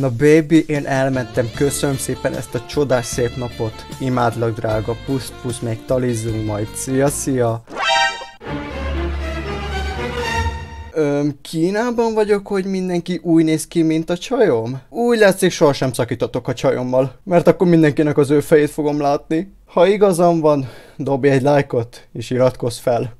Na baby, én elmentem, köszönöm szépen ezt a csodás szép napot. Imádlak drága, pusz pusz, még talizzunk majd. Szia, szia! Öm, Kínában vagyok, hogy mindenki úgy néz ki, mint a csajom? Úgy látszik, sohasem szakítatok a csajommal, mert akkor mindenkinek az ő fejét fogom látni. Ha igazam van, dobj egy lájkot, és iratkozz fel.